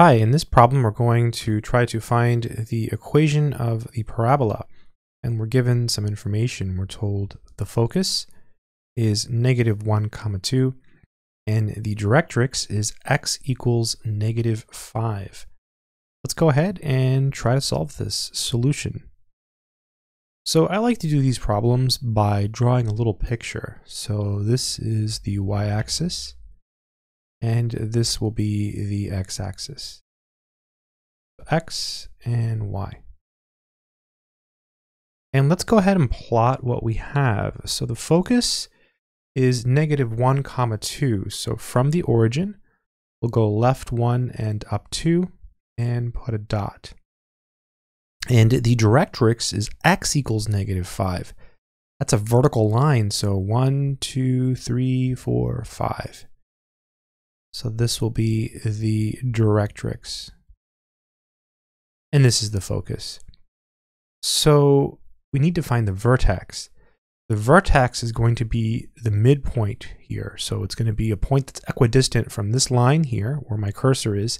Hi, in this problem we're going to try to find the equation of the parabola and we're given some information. We're told the focus is negative 1 comma 2 and the directrix is x equals negative 5. Let's go ahead and try to solve this solution. So I like to do these problems by drawing a little picture. So this is the y-axis and this will be the x-axis. X and Y. And let's go ahead and plot what we have. So the focus is negative 1 comma 2. So from the origin, we'll go left 1 and up 2 and put a dot. And the directrix is x equals negative 5. That's a vertical line, so 1, 2, 3, 4, 5. So this will be the directrix. And this is the focus. So we need to find the vertex. The vertex is going to be the midpoint here. So it's going to be a point that's equidistant from this line here, where my cursor is,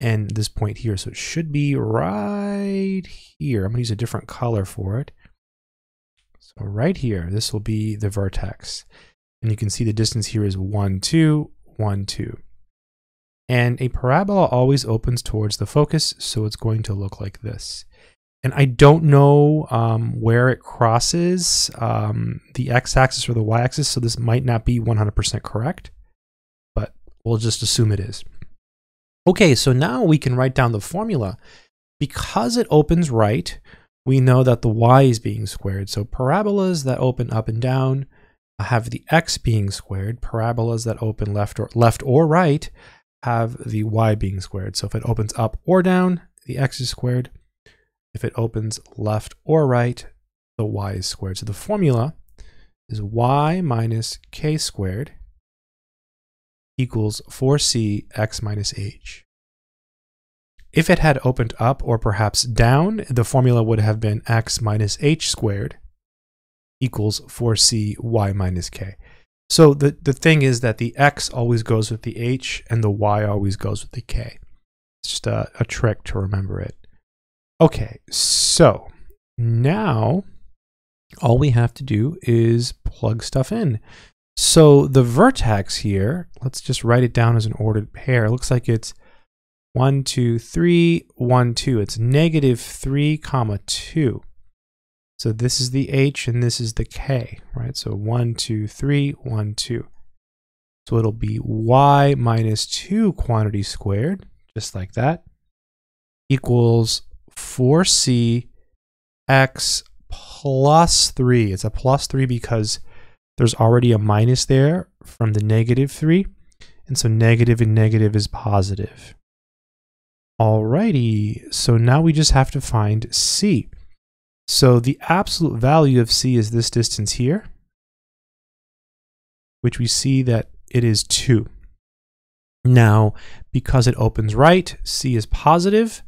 and this point here. So it should be right here. I'm going to use a different color for it. So right here, this will be the vertex. And you can see the distance here is 1, 2, 1, 2. And a parabola always opens towards the focus, so it's going to look like this. And I don't know um, where it crosses um, the x-axis or the y-axis, so this might not be 100% correct, but we'll just assume it is. Okay, so now we can write down the formula. Because it opens right, we know that the y is being squared. So parabolas that open up and down have the x being squared. Parabolas that open left or left or right have the y being squared. So if it opens up or down, the x is squared. If it opens left or right, the y is squared. So the formula is y minus k squared equals 4c x minus h. If it had opened up or perhaps down, the formula would have been x minus h squared equals 4c y minus k. So the, the thing is that the x always goes with the h and the y always goes with the k. It's just a, a trick to remember it. Okay, so now all we have to do is plug stuff in. So the vertex here, let's just write it down as an ordered pair. It looks like it's 1, 2, 3, 1, 2. It's negative 3, comma 2. So this is the H and this is the K, right? So 1, 2, 3, 1, 2. So it'll be y minus 2 quantity squared, just like that, equals 4c x plus 3. It's a plus 3 because there's already a minus there from the negative 3. And so negative and negative is positive. Alrighty, so now we just have to find c. So the absolute value of c is this distance here, which we see that it is 2. Now, because it opens right, c is positive,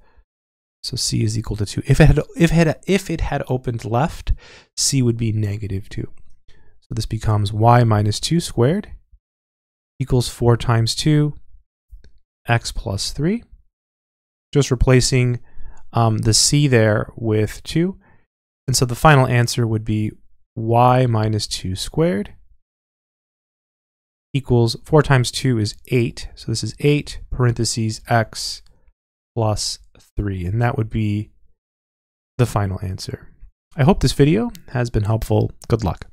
so c is equal to 2. If it had, if it had, if it had opened left, c would be negative 2. So this becomes y minus 2 squared equals 4 times 2, x plus 3. Just replacing um, the c there with 2. And so the final answer would be y minus 2 squared equals 4 times 2 is 8. So this is 8 parentheses x plus 3. And that would be the final answer. I hope this video has been helpful. Good luck.